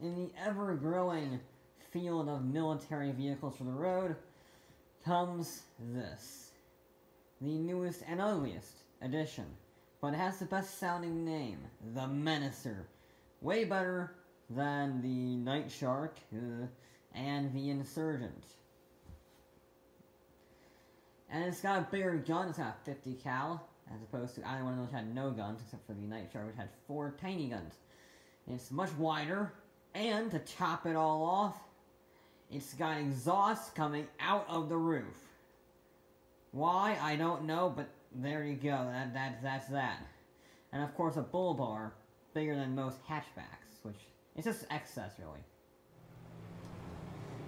in the ever-growing field of military vehicles for the road comes this. The newest and ugliest edition, but it has the best sounding name, the Menacer. Way better than the Night Shark uh, and the Insurgent. And it's got a bigger gun, it's got 50 cal, as opposed to either one of those had no guns, except for the Night Shark, which had four tiny guns. It's much wider, and to top it all off, it's got exhaust coming out of the roof. Why, I don't know, but there you go, that, that, that's that. And of course a bull bar, bigger than most hatchbacks, which is just excess, really.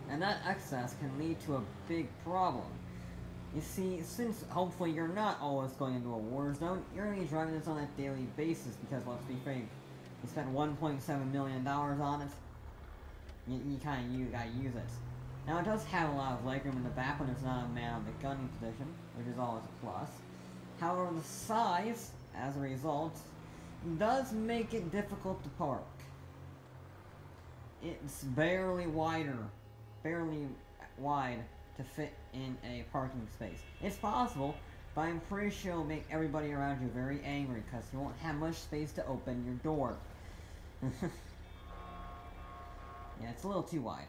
And that excess can lead to a big problem. You see, since hopefully you're not always going into a war zone, you're going to be driving this on a daily basis because, let's be frank, you spent $1.7 million on it. You, you kind of you gotta use it. Now, it does have a lot of legroom in the back when it's not a man on the gunning position, which is always a plus. However, the size, as a result, does make it difficult to park. It's barely wider, barely wide to fit in a parking space. It's possible, but I'm pretty sure it'll make everybody around you very angry because you won't have much space to open your door. yeah, it's a little too wide.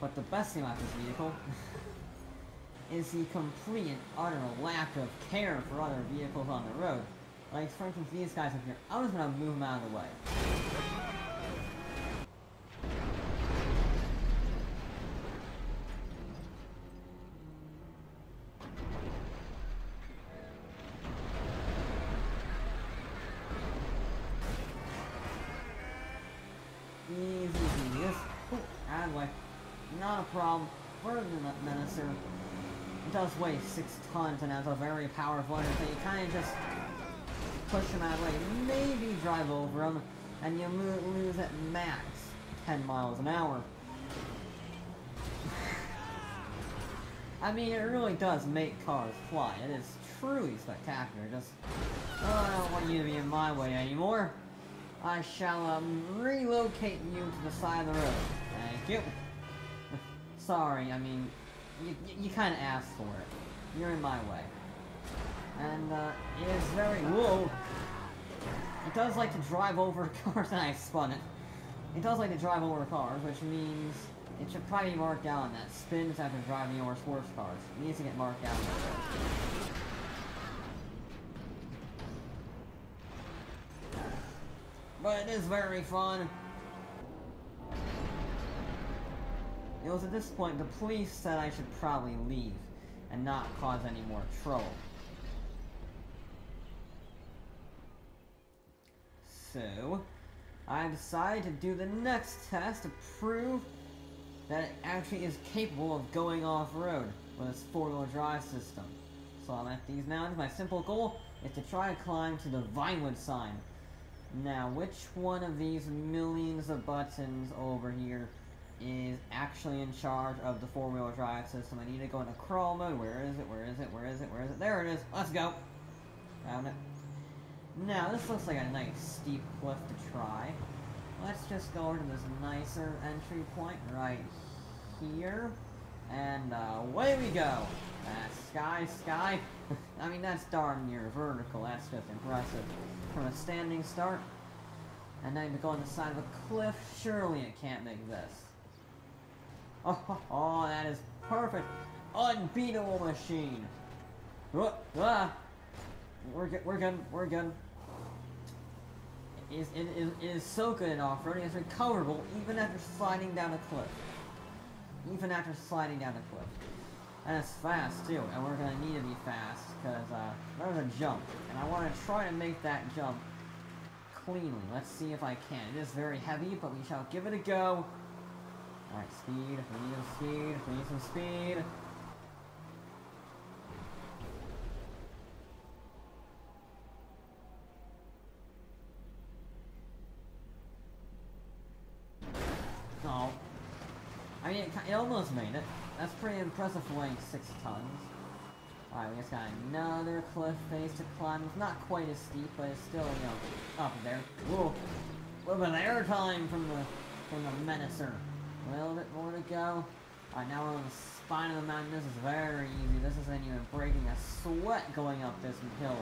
But the best thing about this vehicle is the complete and utter lack of care for other vehicles on the road. Like, for instance, these guys up here. I'm just gonna move them out of the way. Easy, easy. Just, ooh, out of the way. Not a problem. The Menacer. It does weigh 6 tons and has a very powerful engine, so you kind of just push him out of the way. Maybe drive over him, and you lose at max 10 miles an hour. I mean, it really does make cars fly. It is truly spectacular. Just, oh, I don't want you to be in my way anymore. I shall um, relocate you to the side of the road. Thank you. Sorry, I mean, you, you, kind of asked for it. You're in my way. And, uh, it is very- whoa! It does like to drive over cars, and I spun it. It does like to drive over cars, which means it should probably be marked down that spins after driving over sports cars. It needs to get marked down. But it is very fun. It was at this point the police said I should probably leave and not cause any more trouble. So, I decided to do the next test to prove that it actually is capable of going off-road with its four-wheel drive system. So I'm at these mountains. My simple goal is to try to climb to the Vinewood sign. Now, which one of these millions of buttons over here is actually in charge of the four-wheel drive system? I need to go into crawl mode. Where is it? Where is it? Where is it? Where is it? There it is. Let's go. Found it. Now, this looks like a nice steep cliff to try. Let's just go over to this nicer entry point right here. And uh, away we go! That's sky, sky. I mean, that's darn near vertical. That's just impressive. From a standing start. And then to go on the side of a cliff. Surely it can't make this. Oh, oh, that is perfect. Unbeatable machine. Oh, ah. We're good, we're good, we're good. It is, it, is, it is so good at off-roading, it's recoverable even after sliding down a cliff. Even after sliding down a cliff. And it's fast, too, and we're gonna need to be fast, because, uh, there's a jump, and I want to try to make that jump cleanly. Let's see if I can. It is very heavy, but we shall give it a go. Alright, speed, we need some speed, we need some speed. Oh. I mean, it, it almost made it. That's pretty impressive for weighing 6 tons. Alright, we just got another cliff face to climb. It's not quite as steep, but it's still, you know, up there. A little bit of airtime from the from the Menacer. A little bit more to go. Alright, now on the spine of the mountain. This is very easy. This isn't even breaking a sweat going up this hill.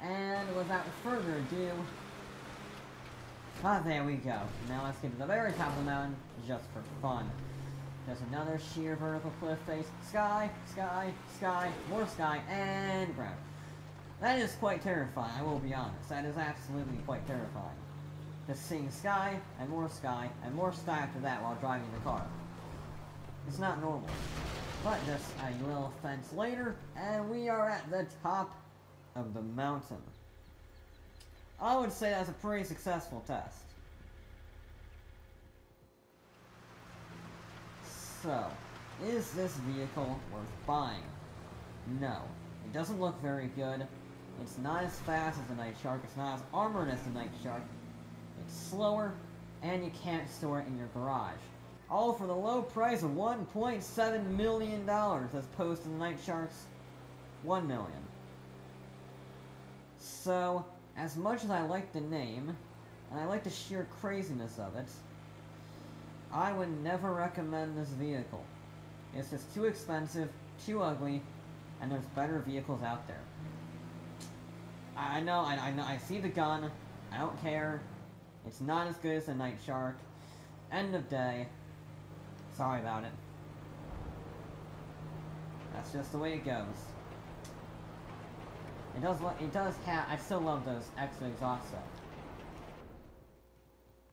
And without further ado, ah, there we go. Now let's get to the very top of the mountain, just for fun. There's another sheer vertical cliff face. Sky, sky, sky, more sky, and ground. That is quite terrifying, I will be honest. That is absolutely quite terrifying. Just seeing sky, and more sky, and more sky after that while driving the car. It's not normal. But just a little fence later, and we are at the top of the mountain. I would say that's a pretty successful test. So, is this vehicle worth buying? No. It doesn't look very good. It's not as fast as the Night Shark. It's not as armored as the Night Shark. It's slower, and you can't store it in your garage. All for the low price of $1.7 million as opposed to the Night Shark's 1 million. So, as much as I like the name, and I like the sheer craziness of it, I would never recommend this vehicle. It's just too expensive, too ugly, and there's better vehicles out there. I know, I, I know, I see the gun, I don't care, it's not as good as the Night Shark. End of day. Sorry about it. That's just the way it goes. It does, it does have, I still love those extra exhaust sets.